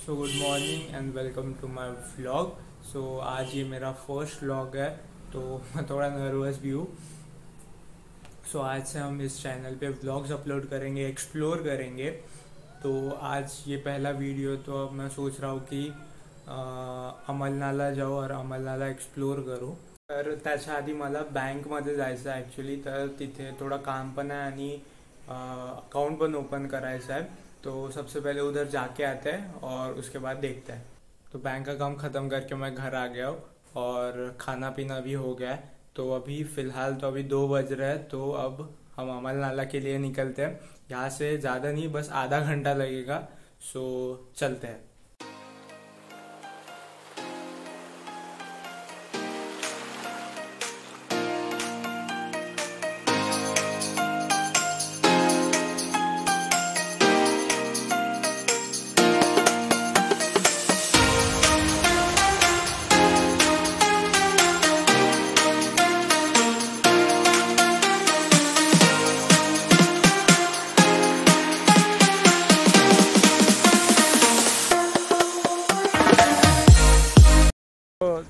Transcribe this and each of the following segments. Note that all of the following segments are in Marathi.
So good morning and welcome to my vlog so आज ये मेरा फर्स्ट व्लॉग है तो मैं थोड़ा नर्वस भी हूँ। सो so, आज से हम इस चैनल पे व्लॉग्स अपलोड करेंगे एक्सप्लोर करेंगे। तो आज ये पहला वीडियो तो अब मैं सोच रहा हूँ की अमलनाला जाऊ और अमलनाला एक्सप्लोर करू। तर त्याच्या आधी मला बँकमध्ये जायचं आहे ॲक्च्युली तर तिथे थोडं काम पण आहे आणि अकाउंट पण ओपन करायचं आहे. तो सबसे पहले उधर जाके आते हैं और उसके बाद देखते हैं। तो बैंक का काम ख़त्म करके मैं घर आ गया हूँ और खाना पीना भी हो गया है। तो अभी फ़िलहाल तो अभी दो बज रहे हैं तो अब हम अमल नाला के लिए निकलते हैं। यहाँ से ज़्यादा नहीं, बस आधा घंटा लगेगा। सो चलते हैं।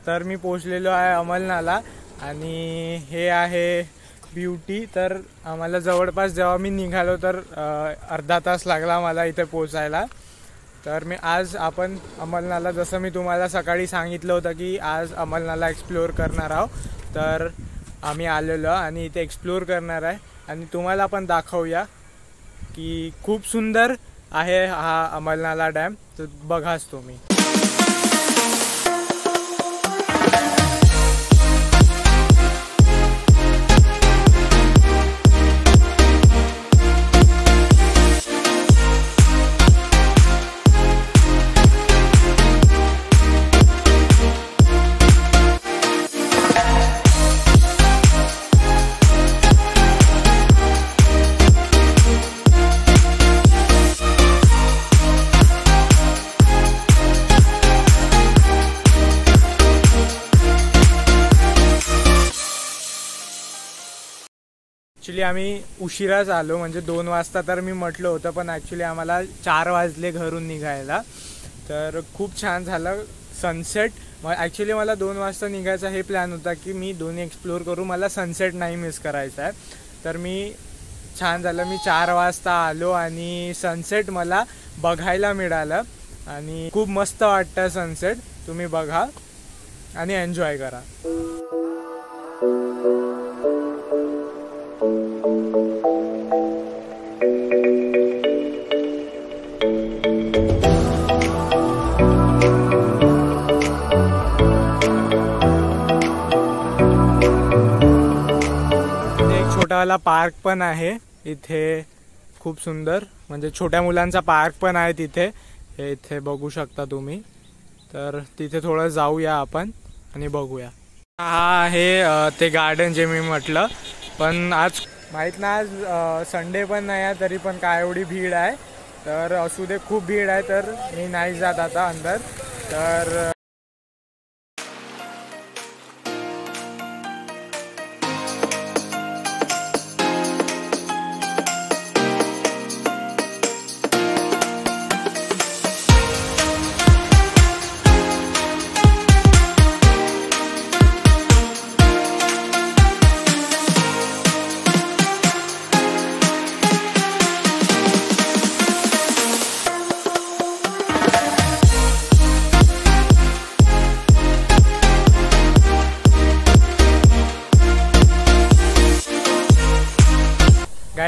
तर मी पोचलेलो आहे अमलनाला आणि हे आहे ब्युटी तर आम्हाला जवळपास जेव्हा मी निघालो तर अर्धा तास लागला मला इथे पोचायला तर मी आज आपण अमलनाला जसं मी तुम्हाला सकाळी सांगितलं होतं की आज अमलनाला एक्सप्लोअर करणार आहोत तर आम्ही आलेलो आणि इथे एक्सप्लोअर करणार आहे. आणि तुम्हाला पण दाखवूया की खूप सुंदर आहे हा अमलनाला डॅम. तर बघाच तुम्ही. ॲक्च्युली आम्ही उशिराच आलो म्हणजे दोन वाजता तर मी म्हटलं होतं पण ॲक्च्युली आम्हाला चार वाजले घरून निघायला. तर खूप छान झालं सनसेट मग ॲक्च्युली मला दोन वाजता निघायचा हे प्लॅन होता की मी दोन्ही एक्सप्लोअर करू मला सनसेट नाही मिस करायचा आहे. तर मी छान झालं मी चार वाजता आलो आणि सनसेट मला बघायला मिळालं. आणि खूप मस्त वाटतं सनसेट तुम्ही बघा आणि एन्जॉय करा. वाला पार्क पण आहे. इथे खूप सुंदर. म्हणजे छोट्या मुलांचा पार्क पण आहे तिथे. हे इथे बघू शकता तुम्ही. तर तिथे थोडं जाऊया आपण आणि बघूया. हा आहे ते गार्डन जे मी म्हटलं. पण आज माहीत ना आज संडे पण नाही आहे तरी पण काय एवढी भीड आहे. तर असू दे खूप भीड आहे तर मी नाही जात आता अंदर. तर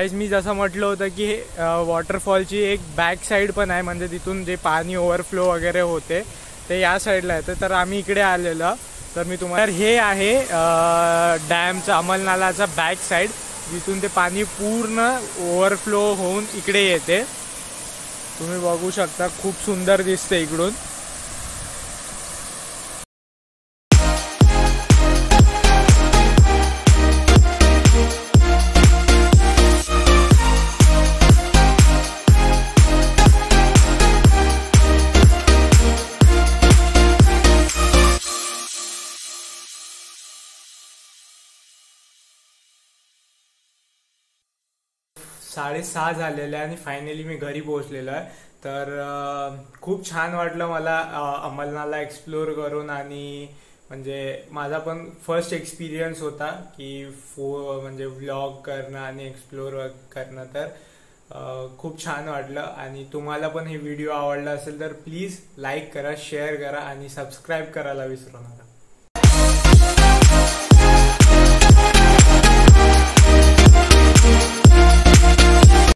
गाईज मी जसं म्हटलं होतं की वॉटरफॉलची एक बॅक साईड पण आहे. म्हणजे तिथून जे पाणी ओव्हरफ्लो वगैरे होते ते या साईडला येतं. तर आम्ही इकडे आलेलो. तर मी तुम्हाला हे आहे डॅमचं अमलनालाचा बॅक साईड जिथून ते पाणी पूर्ण ओव्हरफ्लो होऊन इकडे येते. तुम्ही बघू शकता खूप सुंदर दिसते इकडून. साडेसहा झालेलं आहे आणि फायनली मी घरी पोहोचलेलो आहे. तर खूप छान वाटलं मला अमलनाला एक्सप्लोअर करून आणि म्हणजे माझा पण फर्स्ट एक्सपिरियन्स होता की फो म्हणजे व्लॉग करणं आणि एक्सप्लोर करणं. तर खूप छान वाटलं आणि तुम्हाला पण हे व्हिडिओ आवडला असेल तर प्लीज लाईक करा शेअर करा आणि सबस्क्राईब करायला विसरू नका.